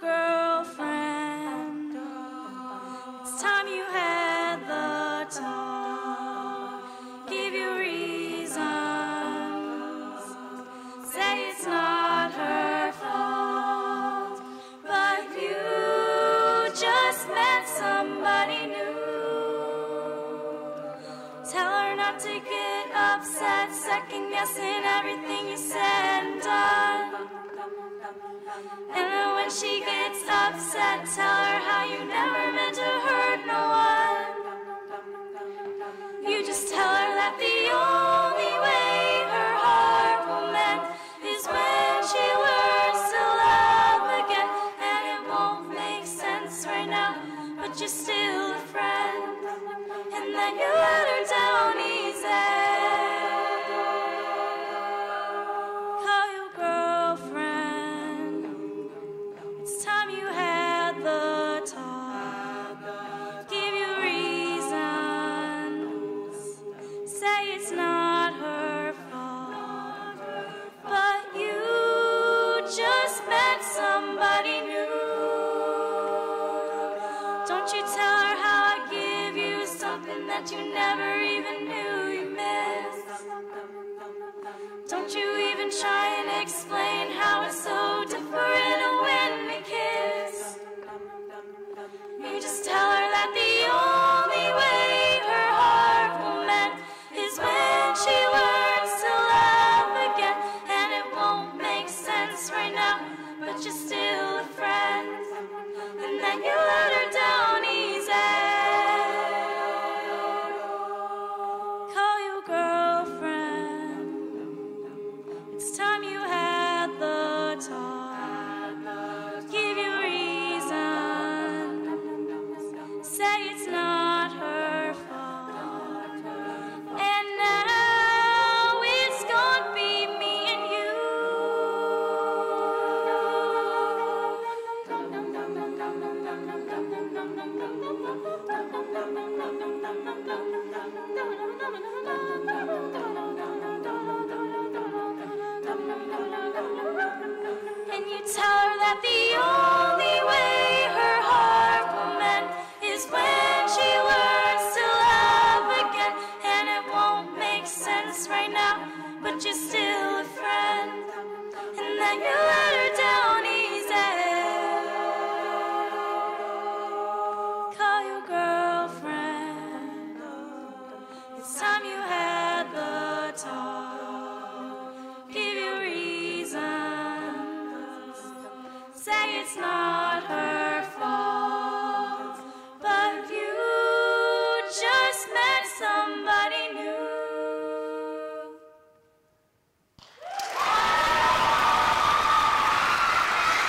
girlfriend. It's time you had the talk. Give your reasons. Say it's not her fault, but you just met somebody new. Tell her not to get upset, second guessing everything you said and done. And then when she gets upset, tell her how you never meant to hurt no one. You just tell her that the only way her heart will mend is when she learns to love again. And it won't make sense right now, but you're still a friend. And then you Say it's not her fault. But you just met somebody new. Don't you tell her how I give you something that you never even knew you missed. Don't you even try and explain how it's so You let her down easy. Call your girlfriend. It's time you but you're still a friend. And then you let her down easy. Call your girlfriend. It's time you had the talk. Give your reasons. Say it's not her